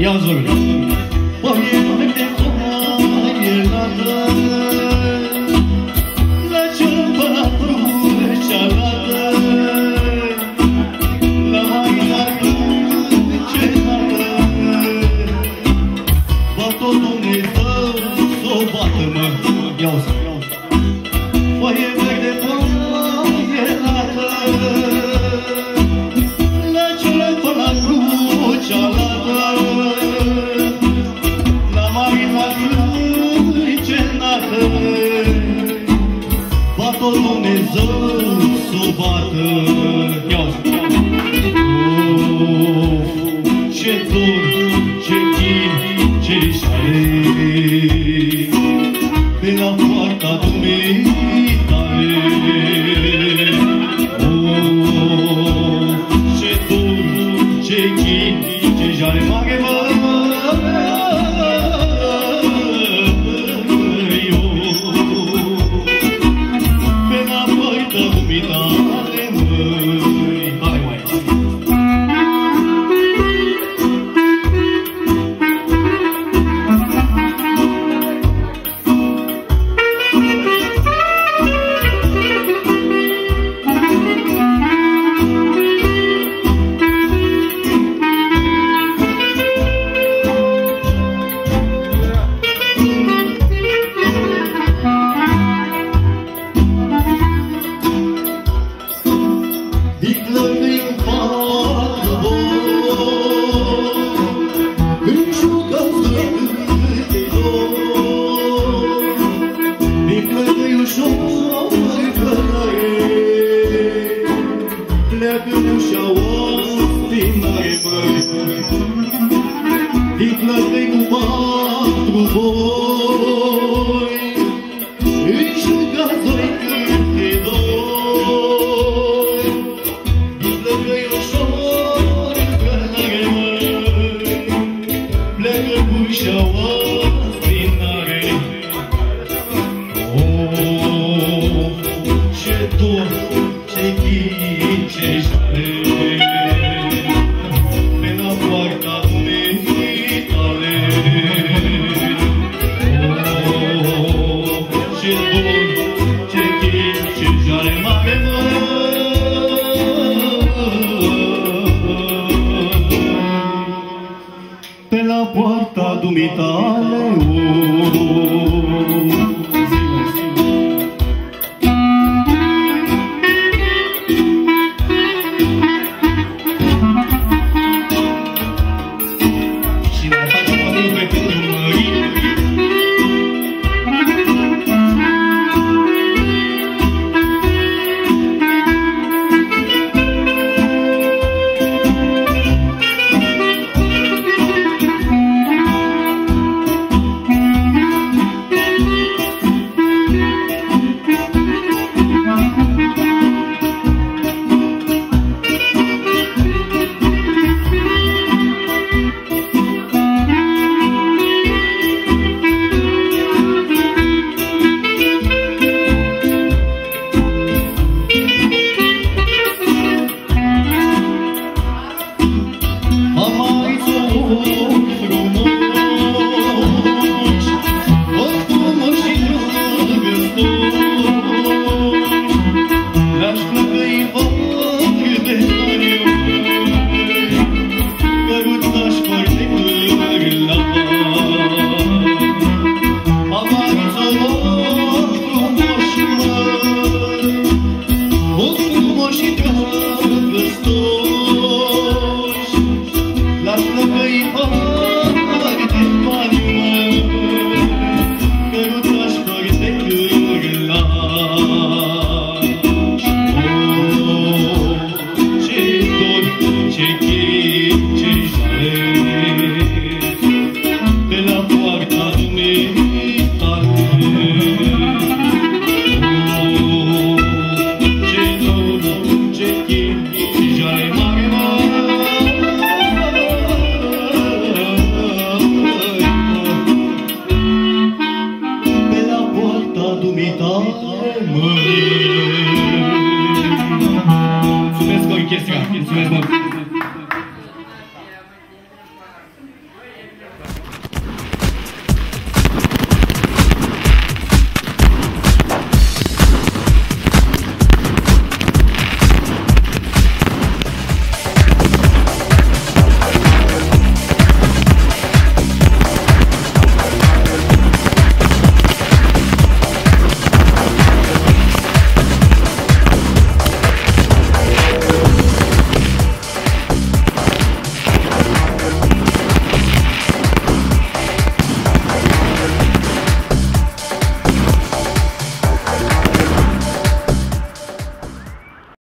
Yalnız bırakın. Mâini.